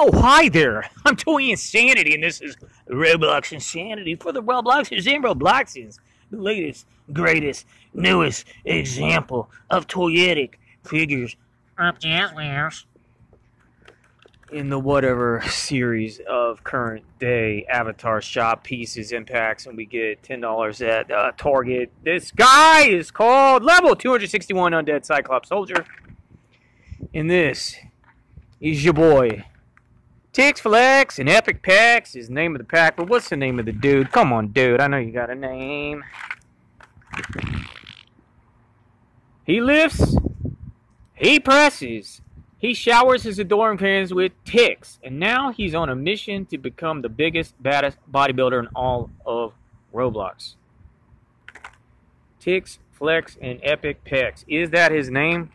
Oh, hi there. I'm Toy Insanity, and this is Roblox Insanity for the Robloxers and Robloxians. The latest, greatest, newest example of toyetic figures Up Jazwares. in the whatever series of current day avatar shop pieces impacts and we get $10 at uh, target this guy is called level 261 undead cyclops soldier and this is your boy Tix Flex and Epic Pecs is the name of the pack but what's the name of the dude come on dude I know you got a name he lifts he presses he showers his adoring fans with Tix, and now he's on a mission to become the biggest, baddest bodybuilder in all of Roblox. Tix, Flex, and Epic Pecs. Is that his name?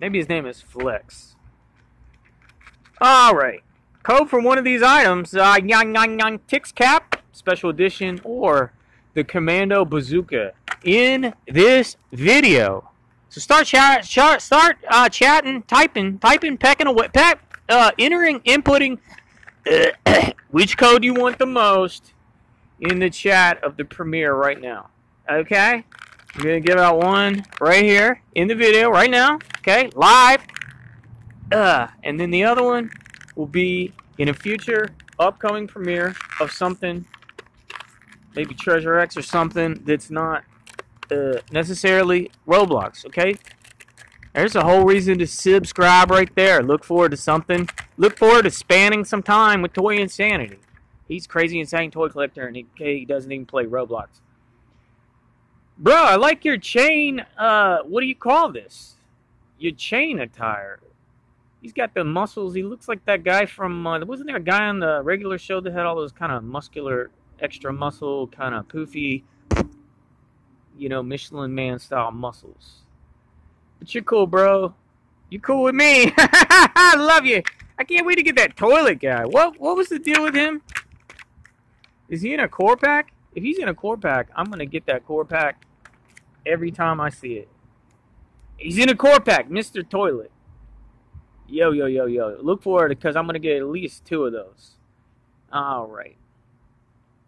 Maybe his name is Flex. Alright. Code for one of these items, uh, Yang Yang Yang Tix Cap, Special Edition, or the Commando Bazooka in this video. So start chat, start uh, chatting, typing, typing, pecking away, peck, uh, entering, inputting which code you want the most in the chat of the premiere right now. Okay, I'm gonna give out one right here in the video right now. Okay, live. Uh, and then the other one will be in a future upcoming premiere of something, maybe Treasure X or something that's not uh, necessarily Roblox, okay? There's a whole reason to subscribe right there. Look forward to something. Look forward to spanning some time with Toy Insanity. He's crazy insane toy collector and he, he doesn't even play Roblox. Bro, I like your chain. Uh, what do you call this? Your chain attire. He's got the muscles. He looks like that guy from. Uh, wasn't there a guy on the regular show that had all those kind of muscular, extra muscle, kind of poofy you know, Michelin Man style muscles. But you're cool, bro. You cool with me. I love you. I can't wait to get that toilet guy. What what was the deal with him? Is he in a core pack? If he's in a core pack, I'm gonna get that core pack every time I see it. He's in a core pack, Mr. Toilet. Yo, yo, yo, yo. Look forward because I'm gonna get at least two of those. Alright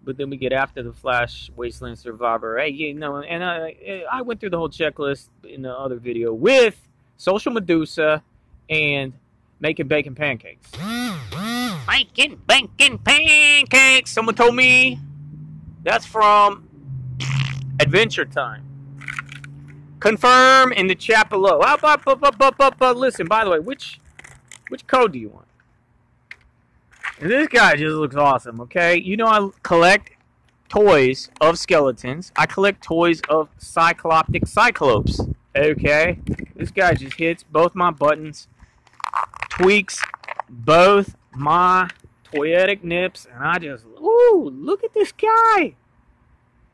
but then we get after the Flash Wasteland Survivor. Hey, you know, and I I went through the whole checklist in the other video with Social Medusa and making bacon pancakes. Bacon, bacon, pancakes. Someone told me that's from Adventure Time. Confirm in the chat below. Up, up, up, up, up, up, up. Listen, by the way, which which code do you want? And this guy just looks awesome, okay? You know I collect toys of skeletons. I collect toys of cycloptic cyclopes, okay? This guy just hits both my buttons, tweaks both my toyetic nips, and I just, ooh, look at this guy!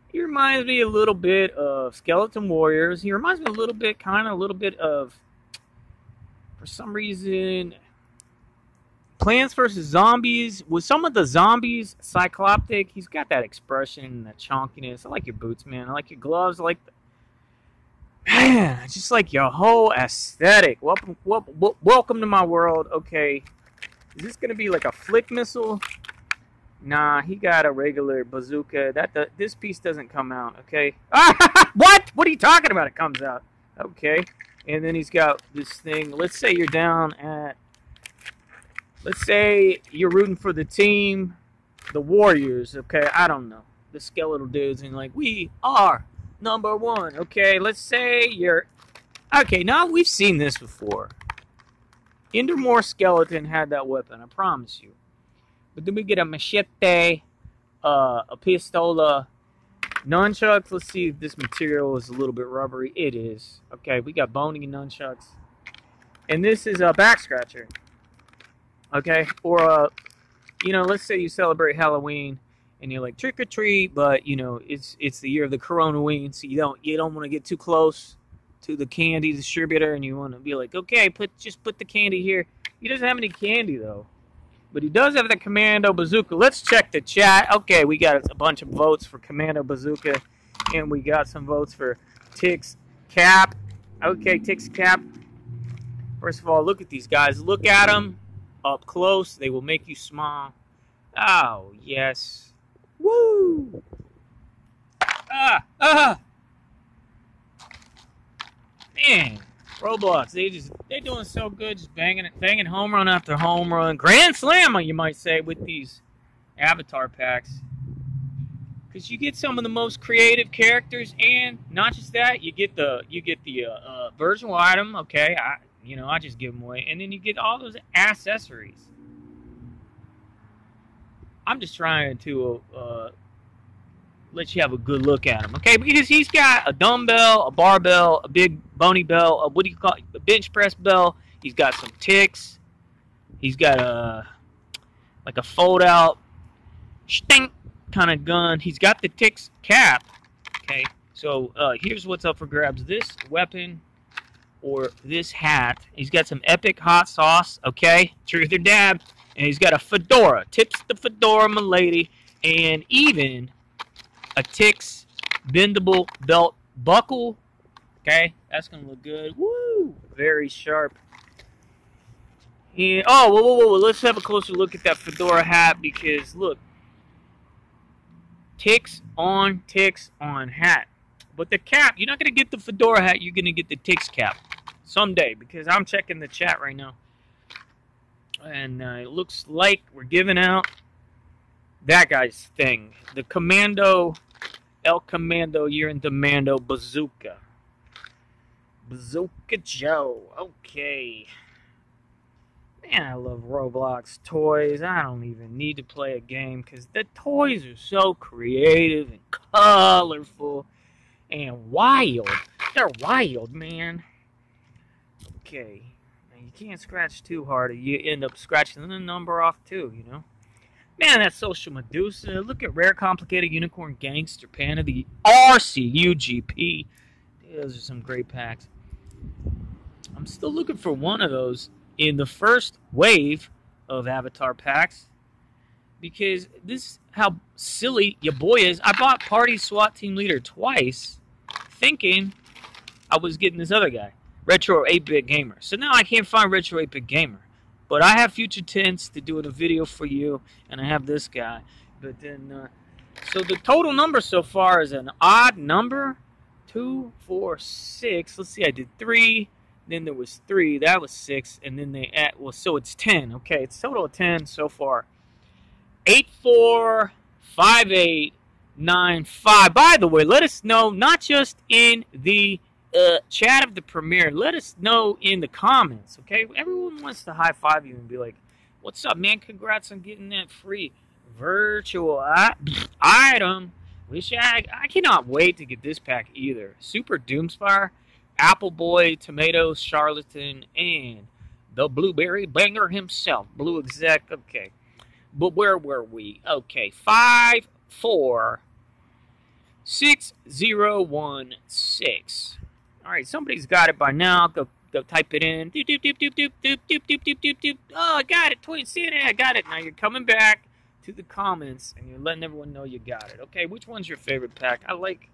He reminds me a little bit of Skeleton Warriors. He reminds me a little bit, kind of a little bit of, for some reason, Plants vs. Zombies. With some of the zombies, Cycloptic, he's got that expression and that chonkiness. I like your boots, man. I like your gloves. I like the... Man, just like your whole aesthetic. Welcome, welcome, welcome to my world. Okay, is this gonna be like a flick missile? Nah, he got a regular bazooka. That the, this piece doesn't come out. Okay. what? What are you talking about? It comes out. Okay. And then he's got this thing. Let's say you're down at let's say you're rooting for the team, the Warriors, okay? I don't know. The skeletal dudes, and like, we are number one, okay? Let's say you're. Okay, now we've seen this before. Endermore Skeleton had that weapon, I promise you. But then we get a machete, uh, a pistola, nunchucks. Let's see if this material is a little bit rubbery. It is. Okay, we got bony nunchucks. And this is a back scratcher okay? Or, uh, you know, let's say you celebrate Halloween and you're like trick or treat, but you know it's it's the year of the Corona so you don't you don't want to get too close to the candy distributor, and you want to be like, okay, put just put the candy here. He doesn't have any candy though, but he does have the Commando Bazooka. Let's check the chat. Okay, we got a bunch of votes for Commando Bazooka, and we got some votes for Tix Cap. Okay, Tix Cap. First of all, look at these guys. Look at them. Up close. They will make you smile. Oh, yes. Woo! Ah! Ah! Man, Roblox, they just they doing so good, just banging it, banging home run after home run, grand slam, you might say, with these avatar packs. Because you get some of the most creative characters, and not just that, you get the you get the uh, uh, virtual item. Okay, I you know I just give them away, and then you get all those accessories. I'm just trying to uh, let you have a good look at him, okay? Because he's got a dumbbell, a barbell, a big bony bell, a, what do you call it? A bench press bell. He's got some Tix. He's got a like a fold out stink kind of gun. He's got the Tix cap. Okay, so uh, here's what's up for grabs: this weapon or this hat. He's got some epic hot sauce. Okay, truth or dab, and he's got a fedora. Tips the fedora, my lady, and even a Tix bendable belt buckle. Okay, that's gonna look good. Woo! Very sharp. And oh, whoa, whoa, whoa! Let's have a closer look at that fedora hat because look, Tix on, Tix on hat. But the cap, you're not gonna get the fedora hat. You're gonna get the Tix cap someday because I'm checking the chat right now, and uh, it looks like we're giving out that guy's thing. The Commando, El Commando, you're in Mando Bazooka. Bazooka Joe. Okay. Man, I love Roblox toys. I don't even need to play a game because the toys are so creative and colorful and wild. They're wild, man. Okay. Now, you can't scratch too hard you end up scratching the number off too, you know? Man, that Social Medusa. Look at Rare Complicated Unicorn Gangster Panda, the RCUGP. Those are some great packs. I'm still looking for one of those in the first wave of Avatar packs because this is how silly your boy is. I bought Party SWAT Team Leader twice thinking I was getting this other guy, Retro 8 Bit Gamer. So now I can't find Retro 8 Bit Gamer. But I have future tense to do a video for you, and I have this guy. But then, uh, so the total number so far is an odd number. Two, four, six. Let's see, I did three. Then there was three. That was six. And then they add, well, so it's 10. Okay, it's total of 10 so far. Eight, four, five, eight, nine, five. By the way, let us know, not just in the uh, chat of the premiere. Let us know in the comments, okay? Everyone wants to high five you and be like, "What's up, man? Congrats on getting that free virtual item." Wish I I cannot wait to get this pack either. Super Doomspire, Apple Boy, Tomatoes, Charlatan, and the Blueberry Banger himself, Blue Exec. Okay, but where were we? Okay, five, four, six, zero, one, six. All right, somebody's got it by now. Go go type it in. Doop, doop, doop, doop, doop, doop, doop, doop, doop, doop, doop. Oh, I got it. Twin CNN, I got it. Now you're coming back to the comments and you're letting everyone know you got it. Okay, which one's your favorite pack? I like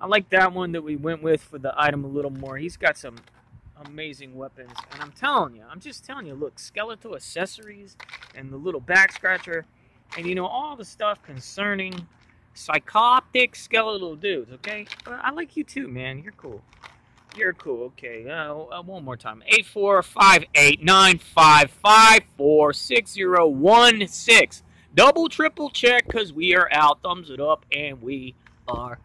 I like that one that we went with for the item a little more. He's got some amazing weapons. And I'm telling you, I'm just telling you, look, skeletal accessories and the little back scratcher and you know all the stuff concerning psychotic skeletal dudes, okay? I like you too, man. You're cool. You're cool. Okay. Uh, uh, one more time. Eight four five eight nine five five four six zero one six. Double triple check because we are out. Thumbs it up and we are